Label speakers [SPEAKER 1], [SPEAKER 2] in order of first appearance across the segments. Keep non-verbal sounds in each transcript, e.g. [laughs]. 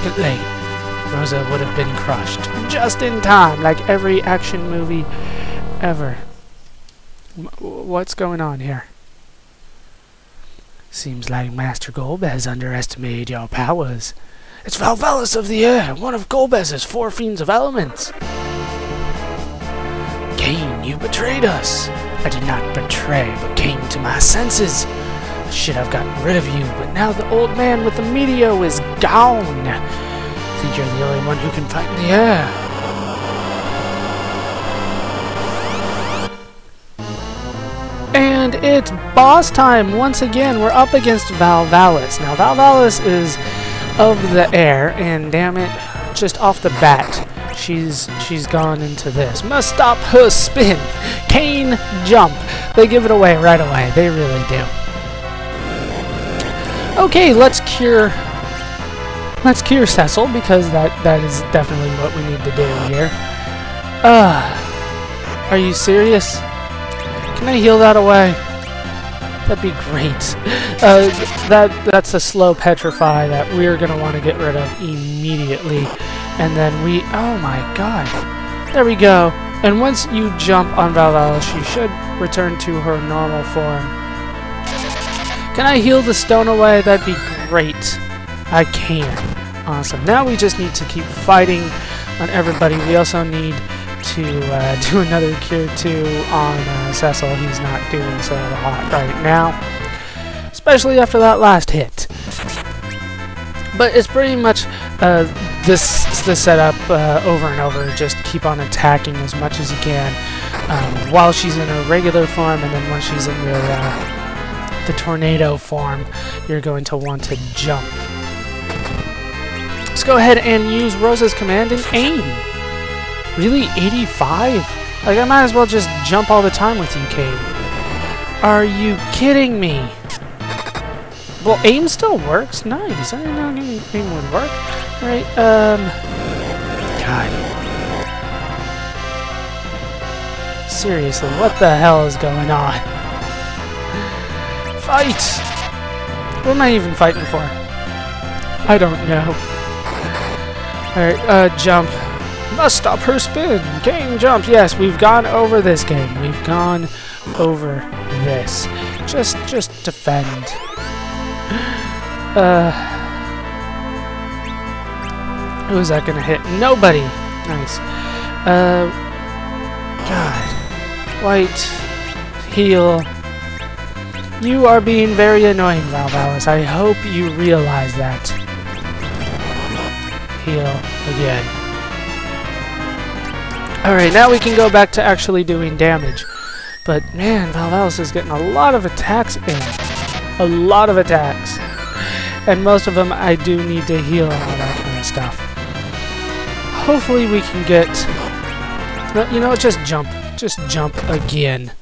[SPEAKER 1] second late, Rosa would have been crushed. Just in time, like every action movie ever. M- what's going on here? Seems like Master Golbez underestimated your powers. It's Valvalis of the Air, one of Golbez's four fiends of elements. Kain, you betrayed us. I did not betray, but came to my senses. Should have gotten rid of you, but now the old man with the meteor is gone. I think you're the only one who can fight in the air. And it's boss time once again. We're up against Valvalis. Now, Valvalis is of the air, and damn it, just off the bat, she's she's gone into this. Must stop her spin. Kain jump. They give it away right away. They really do. Okay, let's cure let's cure Cecil because that that is definitely what we need to do here. Uh, are you serious? Can I heal that away? That'd be great. [laughs] Uh, that that's a slow petrify that we're gonna want to get rid of immediately, and then we. Oh my god! There we go. And once you jump on Valvala, she should return to her normal form. Can I heal the stone away? That'd be great. I can. Awesome. Now we just need to keep fighting on everybody. We also need to uh, [laughs] do another cure too on uh, Cecil. He's not doing so hot right now, especially after that last hit. But it's pretty much uh, this the setup uh, over and over. Just keep on attacking as much as you can um, while she's in her regular form, and then once she's in the uh, the tornado form, you're going to want to jump. Let's go ahead and use Rosa's command and aim. Really? 85? Like, I might as well just jump all the time with you, Kain. Are you kidding me? Well, aim still works. Nice. I didn't know aim, would work. Alright, um... God. Seriously, what the hell is going on? Fight! What am I even fighting for? I don't know. Alright, uh, jump. Must stop her spin. Game jump. Yes, we've gone over this game. We've gone over this. Just, just defend. Uh, who is that gonna hit? Nobody. Nice. Uh, God. White. Heal. You are being very annoying, Valvalis. I hope you realize that. Heal again. Alright, now we can go back to actually doing damage. But man, Valvalis is getting a lot of attacks in. A lot of attacks. And most of them I do need to heal and all that kind of stuff. Hopefully we can get... You know just jump. Just jump again.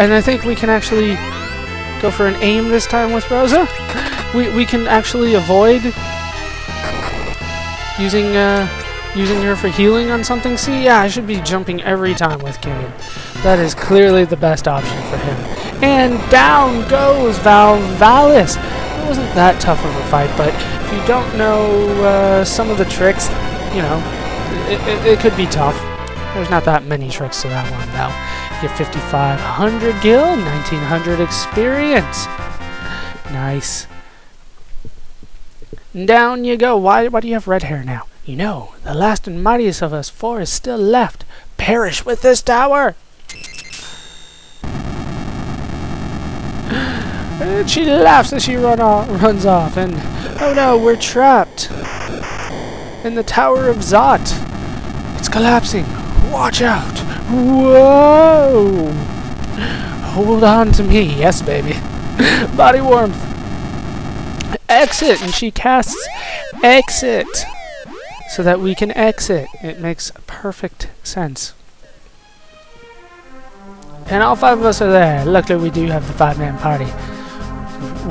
[SPEAKER 1] And I think we can actually go for an aim this time with Rosa. We, we can actually avoid using uh, using her for healing on something. See, yeah, I should be jumping every time with Kain. That is clearly the best option for him. And down goes Valvalis. It wasn't that tough of a fight, but if you don't know uh, some of the tricks, you know, it, it, it could be tough. There's not that many tricks to that one, though. You get 5,500 gil, 1,900 experience. Nice. Down you go. Why, why do you have red hair now? You know, the last and mightiest of us four is still left. Perish with this tower! And she laughs as she run off, runs off, and oh no, we're trapped in the Tower of Zot. It's collapsing. Watch out! Whoa! Hold on to me, yes, baby. [laughs] Body warmth. Exit, and she casts exit so that we can exit. It makes perfect sense. And all five of us are there. Luckily, we do have the five-man party.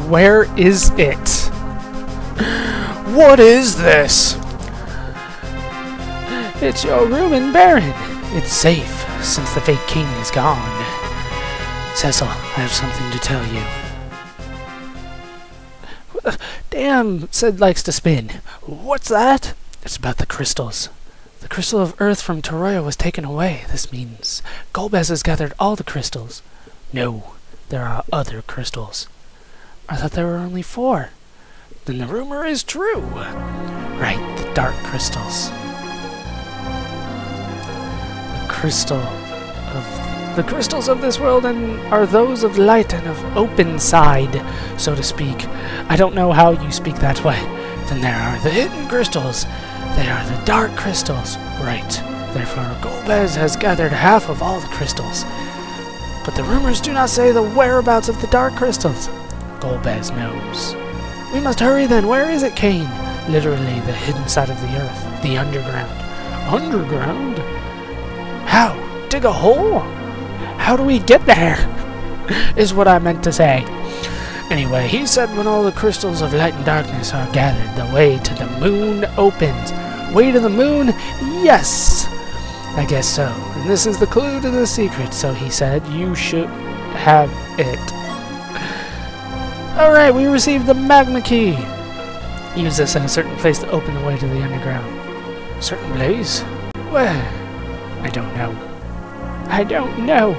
[SPEAKER 1] Where is it? [gasps] What is this? It's your room in Baron. It's safe, since the fake king is gone. Cecil, I have something to tell you. damn, Cid likes to spin. What's that? It's about the crystals. The crystal of earth from Troia was taken away. This means Golbez has gathered all the crystals. No, there are other crystals. I thought there were only four. Then the rumor is true. Right, the dark crystals. Crystal of the crystals of this world and are those of light and of open side, so to speak. I don't know how you speak that way. Then there are the hidden crystals. They are the dark crystals. Right. Therefore, Golbez has gathered half of all the crystals. But the rumors do not say the whereabouts of the dark crystals. Golbez knows. We must hurry then. Where is it, Kain? Literally, the hidden side of the earth. The underground. Underground? Dig a hole? How do we get there? is what I meant to say. Anyway, he said when all the crystals of light and darkness are gathered, the way to the moon opens. Way to the moon? Yes! I guess so. And this is the clue to the secret, so he said you should have it. Alright, we received the magma key. Use this in a certain place to open the way to the underground. Certain place? Where? I don't know. I don't know.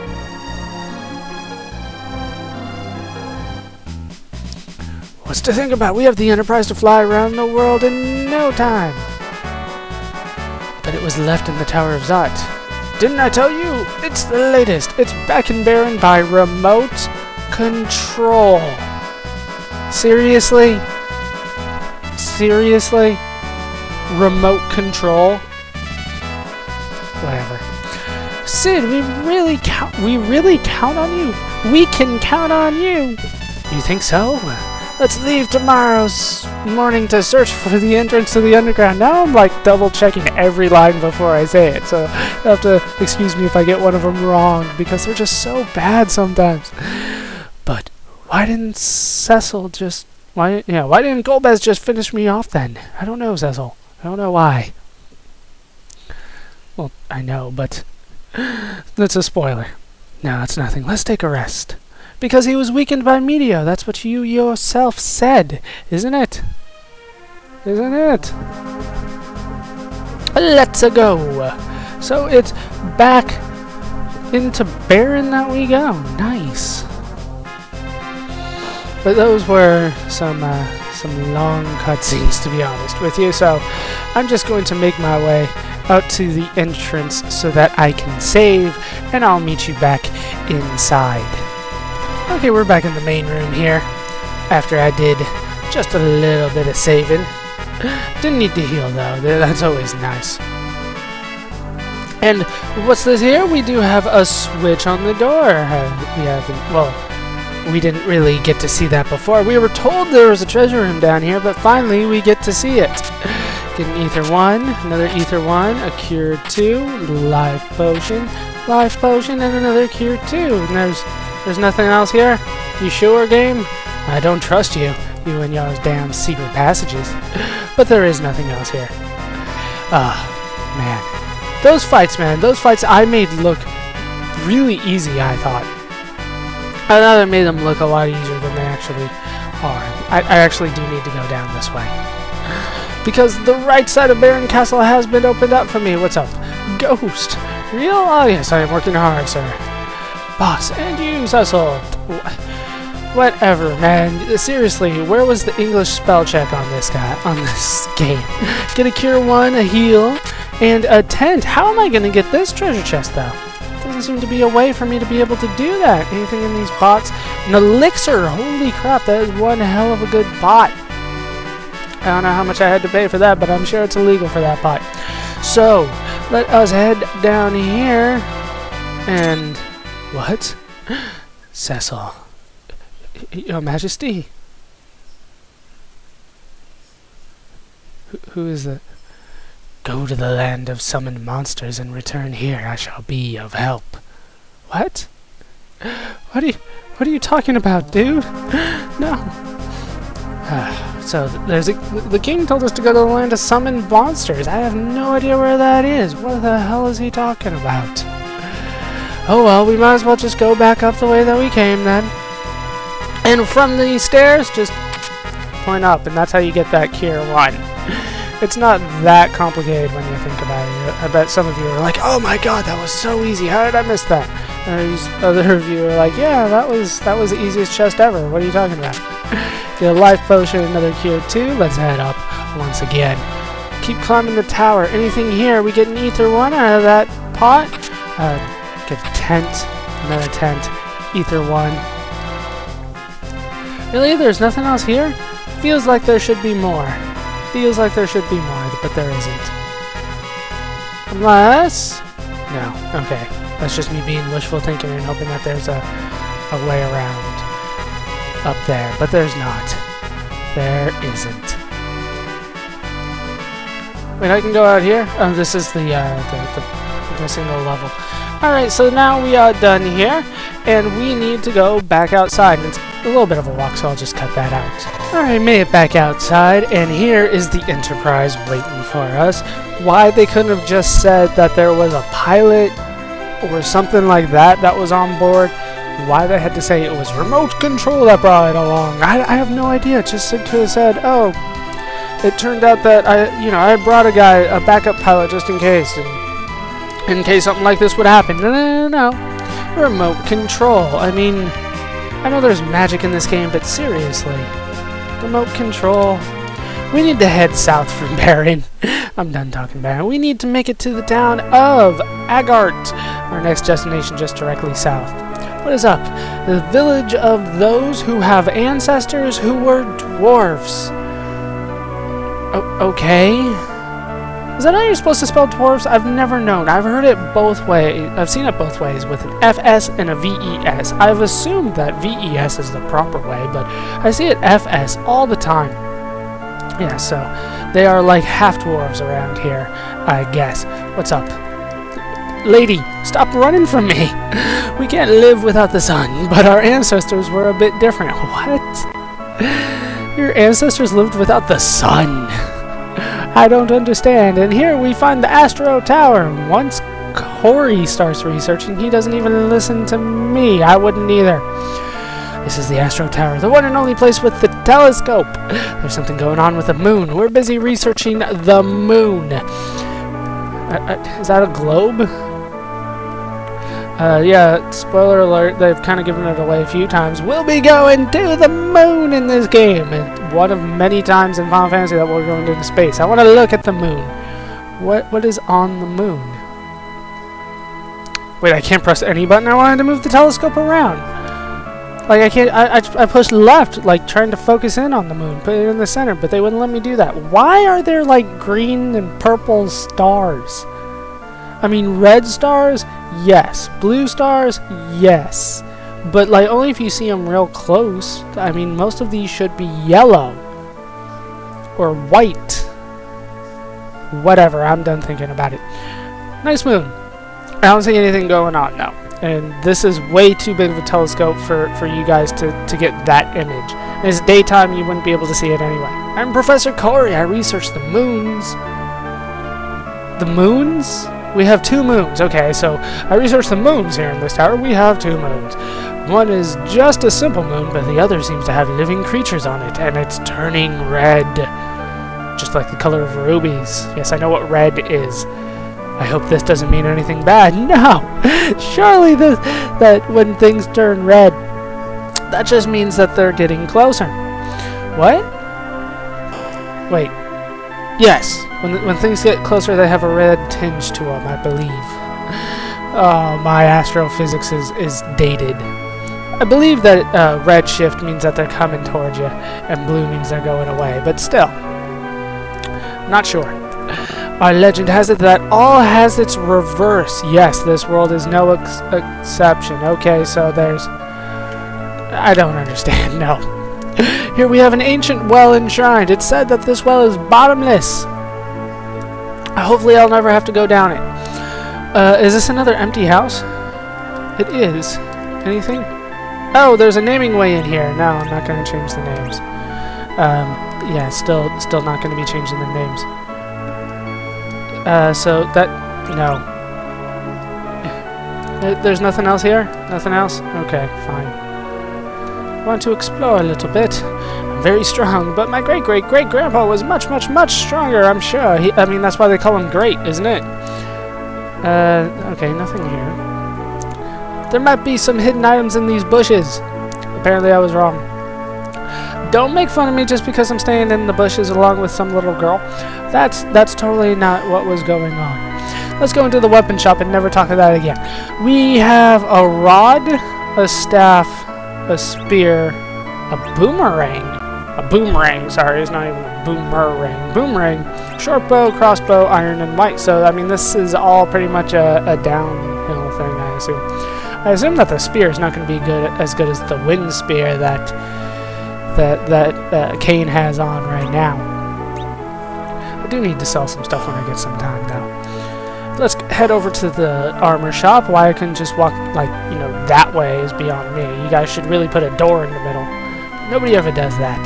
[SPEAKER 1] What's to think about? We have the Enterprise to fly around the world in no time. But it was left in the Tower of Zot. Didn't I tell you? It's the latest. It's back in Baron by remote control. Seriously? Seriously? Remote control? Whatever. Cid, we really count we really count on you. We can count on you. You think so? Let's leave tomorrow's morning to search for the entrance to the underground. Now I'm like double checking every line before I say it, so you'll have to excuse me if I get one of them wrong because they're just so bad sometimes. But why didn't Cecil just why yeah why didn't Golbez just finish me off then? I don't know, Cecil. I don't know why. Well, I know, but that's a spoiler. No, it's nothing. Let's take a rest. Because he was weakened by Meteo. That's what you yourself said, isn't it? Isn't it? Let's go. So it's back into Baron that we go. Nice. But those were some uh, some long cutscenes, to be honest with you. So I'm just going to make my way out to the entrance so that I can save, and I'll meet you back inside. Okay, we're back in the main room here. After I did just a little bit of saving. [gasps] Didn't need to heal though, that's always nice. And what's this here? We do have a switch on the door. We haven't, well, we didn't really get to see that before. We were told there was a treasure room down here, but finally we get to see it. [laughs] An Ether 1, another Ether 1, a Cure 2, Life Potion, Life Potion, and another Cure 2. And there's there's nothing else here? You sure, game? I don't trust you, you and your damn secret passages. [laughs] but there is nothing else here. Ah, man. Those fights, man, those fights I made look really easy, I thought. I thought I made them look a lot easier than they actually are. I, I actually do need to go down this way. Because the right side of Baron Castle has been opened up for me. What's up? Ghost! Real? Oh yes, I am working hard, sir boss, and you, Cecil. Whatever, man. Seriously, where was the English spell check on this guy, on this game? Get a cure one, a heal, and a tent. How am I going to get this treasure chest, though? Doesn't seem to be a way for me to be able to do that. Anything in these bots? An elixir! Holy crap, that is one hell of a good bot. I don't know how much I had to pay for that, but I'm sure it's illegal for that bot. So, let us head down here and what? [gasps] Cecil. Your Majesty? who is it? Go to the land of summoned monsters and return here. I shall be of help. What? [gasps] What are you, what are you talking about, dude? [gasps] No. [sighs] so there's a, the king told us to go to the land to summon monsters. I have no idea where that is. What the hell is he talking about? Oh well, we might as well just go back up the way that we came then. And from the stairs, just point up, and that's how you get that cure 1. It's not that complicated when you think about it. I bet some of you are like, oh my god, that was so easy, how did I miss that? And other of you are like, yeah, that was that was the easiest chest ever, what are you talking about? Get a life potion, another cure 2, let's head up once again. Keep climbing the tower. Anything here? We get an ether 1 out of that pot? Uh, get a tent, another tent, ether 1. Really? There's nothing else here? Feels like there should be more. Feels like there should be more, but there isn't. Unless... No. Okay. That's just me being wishful thinking and hoping that there's a, a way around up there. But there's not. There isn't. Wait, I can go out here? Oh, this is the, uh, the, the, single level. Alright, so now we are done here, and we need to go back outside. It's a little bit of a walk, so I'll just cut that out. Alright, made it back outside, and here is the Enterprise waiting for us. Why they couldn't have just said that there was a pilot or something like that that was on board, why they had to say it was remote control that brought it along, I, I have no idea. Just could have said, oh, it turned out that I, you know, I brought a guy, a backup pilot just in case, and in case something like this would happen. No, no, no, no. Remote control. I mean, I know there's magic in this game, but seriously. Remote control. We need to head south from [laughs] Baron. I'm done talking Baron. We need to make it to the town of Agart. Our next destination just directly south. What is up? The village of those who have ancestors who were dwarfs. O okay. Is that how you're supposed to spell dwarves? I've never known. I've heard it both ways. I've seen it both ways with an FS and a VES. I've assumed that VES is the proper way, but I see it FS all the time. Yeah, so they are like half dwarves around here, I guess. What's up? Lady, stop running from me! We can't live without the sun, but our ancestors were a bit different. [laughs] What? Your ancestors lived without the sun? I don't understand. And here we find the Astro Tower. Once Kory starts researching, he doesn't even listen to me. I wouldn't either. This is the Astro Tower, the one and only place with the telescope. There's something going on with the moon. We're busy researching the moon. Uh, uh, is that a globe? Uh, yeah, spoiler alert, they've kind of given it away a few times. We'll be going to the moon in this game. And one of many times in Final Fantasy that we're going into space. I want to look at the moon. What What is on the moon? Wait, I can't press any button. I wanted to move the telescope around. Like, I can't... I, I, I pushed left, like, trying to focus in on the moon. Put it in the center, but they wouldn't let me do that. Why are there, like, green and purple stars? I mean, red stars? Yes. Blue stars? Yes. But, like, only if you see them real close. I mean, most of these should be yellow. Or white. Whatever, I'm done thinking about it. Nice moon. I don't see anything going on, no. And this is way too big of a telescope for, for you guys to, to get that image. And it's daytime, you wouldn't be able to see it anyway. I'm Professor Kory. I research the moons. The moons? We have two moons. Okay, so I researched the moons here in this tower. We have two moons. One is just a simple moon, but the other seems to have living creatures on it, and it's turning red. Just like the color of rubies. Yes, I know what red is. I hope this doesn't mean anything bad. [laughs] No! Surely this, that when things turn red, that just means that they're getting closer. What? Wait. Yes, when, when things get closer, they have a red tinge to them, I believe. Oh, my astrophysics is, is dated. I believe that uh, red shift means that they're coming towards you, and blue means they're going away, but still. Not sure. Our legend has it that all has its reverse. Yes, this world is no ex exception. Okay, so there's... I don't understand, [laughs] no. Here we have an ancient well enshrined. It's said that this well is bottomless. Hopefully I'll never have to go down it. Uh, is this another empty house? It is. Anything? Oh, there's a naming way in here. No, I'm not going to change the names. Um, yeah, still, still not going to be changing the names. Uh, so that, no. There's nothing else here? Nothing else? Okay, fine. Want to explore a little bit. I'm very strong, but my great-great-great-grandpa was much, much, much stronger, I'm sure. He, I mean, that's why they call him great, isn't it? Uh, okay, nothing here. There might be some hidden items in these bushes. Apparently I was wrong. Don't make fun of me just because I'm staying in the bushes along with some little girl. That's that's totally not what was going on. Let's go into the weapon shop and never talk of that again. We have a rod, a staff, a spear, a boomerang. A boomerang, sorry, it's not even a boomerang. Boomerang, short bow, crossbow, iron, and white. So, I mean, this is all pretty much a, a downhill thing, I assume. I assume that the spear is not going to be good as good as the wind spear that that that uh, Kain has on right now. I do need to sell some stuff when I get some time though. Head over to the armor shop. Why I can just walk like you know that way is beyond me. You guys should really put a door in the middle. Nobody ever does that.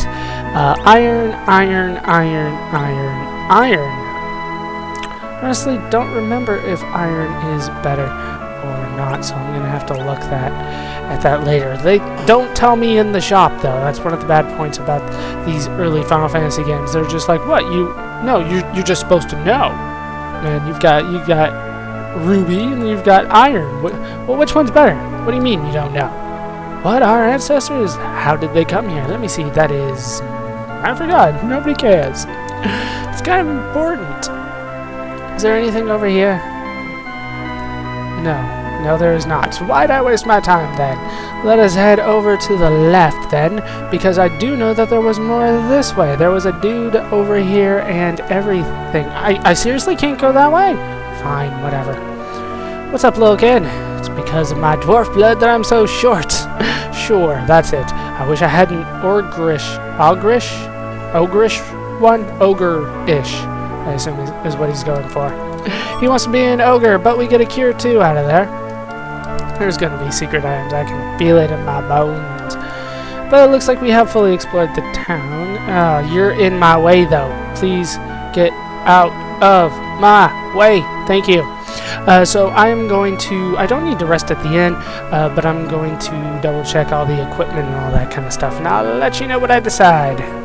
[SPEAKER 1] Uh, iron, iron, iron, iron, iron. Honestly, don't remember if iron is better or not, so I'm going to have to look that at that later. They don't tell me in the shop, though. That's one of the bad points about these early Final Fantasy games. They're just like, what? You No, you, you're just supposed to know. And you've got, you've got ruby and you've got iron. Well, which one's better? What do you mean you don't know? What? Our ancestors? How did they come here? Let me see. That is... I forgot. Nobody cares. [laughs] it's kind of important. Is there anything over here? No. No, there is not. Why'd I waste my time then? Let us head over to the left then, because I do know that there was more this way. There was a dude over here and everything. I, I seriously can't go that way? Fine, whatever. What's up, little kid? It's because of my dwarf blood that I'm so short. [laughs] sure, that's it. I wish I had an ogreish, ogreish, ogreish one? Ogre-ish, I assume is, is what he's going for. [laughs] he wants to be an ogre, but we get a cure too out of there. There's gonna be secret items. I can feel it in my bones. But it looks like we have fully explored the town. Uh, you're in my way, though. Please get out of my way. Thank you. Uh, so I'm going to, I don't need to rest at the end, uh, but I'm going to double check all the equipment and all that kind of stuff, and I'll let you know what I decide.